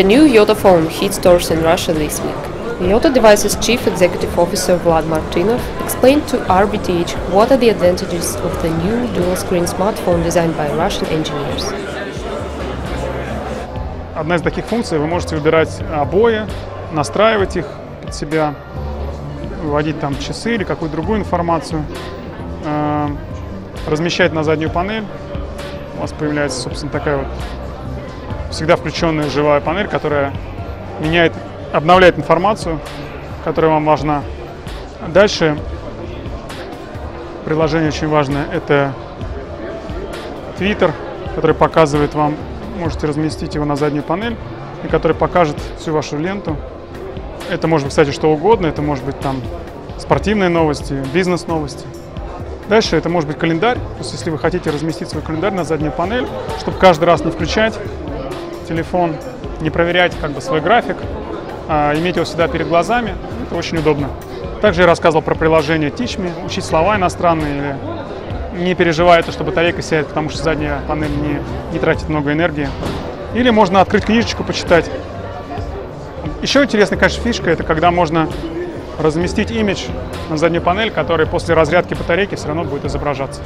The new Yota phone hit stores in Russia this week. Yota Devices Chief Executive Officer Vlad Martinov explained to RBTH what are the advantages of the new dual-screen smartphone designed by Russian engineers. Одна из таких функций, вы можете выбирать обои, настраивать их под себя, вводить там часы или какую-то другую информацию, э, размещать на заднюю панель. У вас появляется, собственно, такая вот всегда включенная живая панель, которая меняет, обновляет информацию, которая вам важна. Дальше приложение очень важное – это Twitter, который показывает вам можете разместить его на заднюю панель, и который покажет всю вашу ленту. Это может быть, кстати, что угодно, это может быть там спортивные новости, бизнес-новости. Дальше это может быть календарь, то есть если вы хотите разместить свой календарь на заднюю панель, чтобы каждый раз не включать телефон, не проверять как бы свой график, а иметь его всегда перед глазами, это очень удобно. Также я рассказывал про приложение TeachMe, учить слова иностранные или не переживая, то, что батарейка сядет, потому что задняя панель не, не тратит много энергии. Или можно открыть книжечку, почитать. Еще интересная, конечно, фишка, это когда можно разместить имидж на заднюю панель, который после разрядки батарейки все равно будет изображаться.